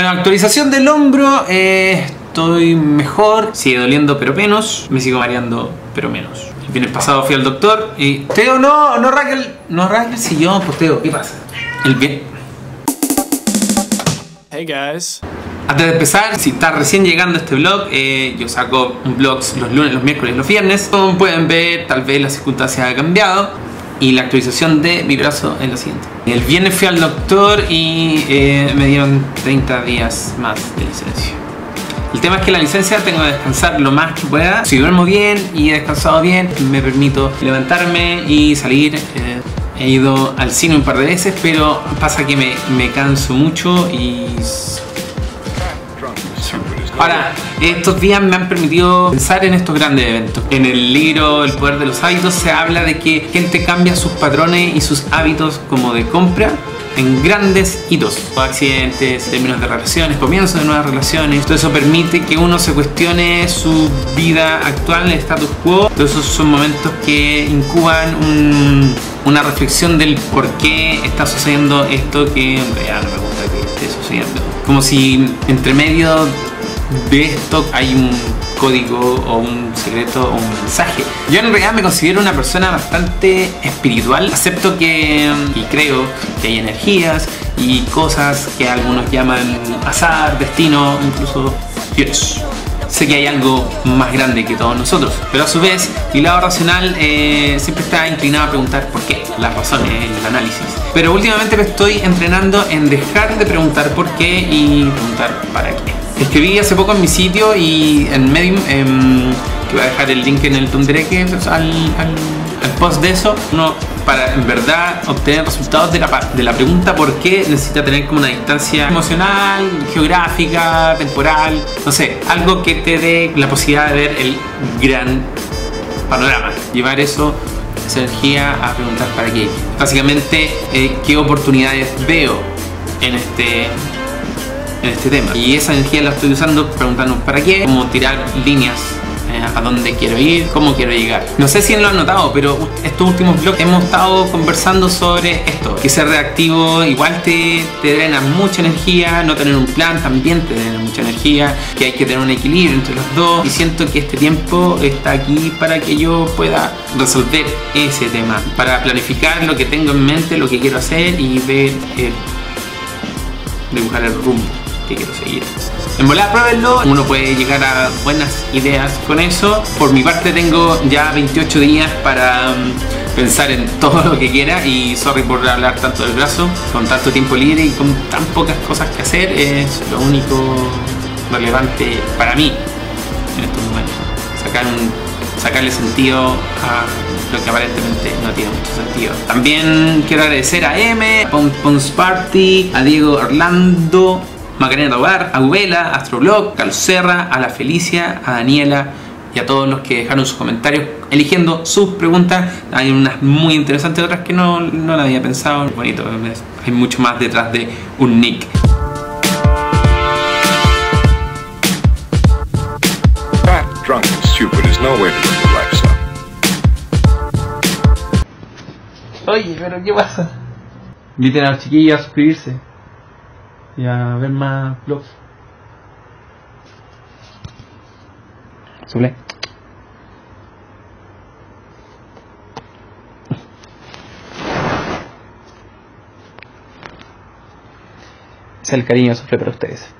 Bueno, actualización del hombro. eh, estoy mejor. Sigue doliendo, pero menos. Me sigo mareando, pero menos. El viernes pasado fui al doctor y. Teo, no, no Raquel. No Raquel, si yo, pues Teo, ¿qué pasa? El bien. Hey guys. Antes de empezar, si está recién llegando a este blog, eh, yo saco un blog los lunes, los miércoles, los viernes. Como pueden ver, tal vez la circunstancia ha cambiado. Y la actualización de mi brazo es la siguiente. El viernes fui al doctor y eh, me dieron 30 días más de licencia. El tema es que la licencia tengo que descansar lo más que pueda. Si duermo bien y he descansado bien, me permito levantarme y salir. Eh, he ido al cine un par de veces, pero pasa que me, me canso mucho y Ahora, estos días me han permitido pensar en estos grandes eventos. En el libro El poder de los hábitos se habla de que gente cambia sus patrones y sus hábitos como de compra en grandes hitos, accidentes, términos de relaciones, comienzos de nuevas relaciones. Todo eso permite que uno se cuestione su vida actual, el status quo. Todos esos son momentos que incuban un- una reflexión del por qué está sucediendo esto que en realidad no me gusta que esté sucediendo. Como si entre medio de esto hay un código o un secreto o un mensaje. Yo en realidad me considero una persona bastante espiritual. Acepto que y creo que hay energías y cosas que algunos llaman azar, destino, incluso Dios. Sé que hay algo más grande que todos nosotros, pero a su vez mi lado racional eh, siempre está inclinado a preguntar por qué, las razones, el análisis. Pero últimamente me estoy entrenando en dejar de preguntar por qué y preguntar para qué. Escribí hace poco en mi sitio y en Medium, em, que voy a dejar el link en el Tundereque al, al, post de eso, uno para en verdad obtener resultados de la, de la pregunta por qué necesita tener como una distancia emocional, geográfica, temporal, no sé, algo que te dé la posibilidad de ver el gran panorama. Llevar eso, esa energía a preguntar para qué. Básicamente, eh, qué oportunidades veo en este en este tema. Y esa energía la estoy usando preguntándonos para qué, cómo tirar líneas eh, a dónde quiero ir, cómo quiero llegar. No sé si lo han notado, pero estos últimos blogs hemos estado conversando sobre esto, que ser reactivo igual te, te drena mucha energía, no tener un plan también te drena mucha energía, que hay que tener un equilibrio entre los dos y siento que este tiempo está aquí para que yo pueda resolver ese tema, para planificar lo que tengo en mente, lo que quiero hacer y ver el dibujar el rumbo quiero seguir. En volar, pruébenlo. Uno puede llegar a buenas ideas con eso. Por mi parte, tengo ya 28 días para mm, pensar en todo lo que quiera. Y sorry por hablar tanto del brazo. Con tanto tiempo libre y con tan pocas cosas que hacer, es lo único relevante para mí en estos momentos. Sacar un- sacarle sentido a lo que aparentemente no tiene mucho sentido. También quiero agradecer a M, a Pons Party, a Diego Orlando, Macarena Tobar, a Ubela, a Astroblog, Carlos Serra, a La Felicia, a Daniela y a todos los que dejaron sus comentarios eligiendo sus preguntas. Hay unas muy interesantes, otras que no, no la había pensado. Bonito, es- hay mucho más detrás de un nick. Fat, drunk, and stupid is no way to live your life, son. Oye, pero ¿qué pasa? Inviten a los chiquillos a suscribirse y a ver más vlogs. Sule. Es el cariño sufre para ustedes.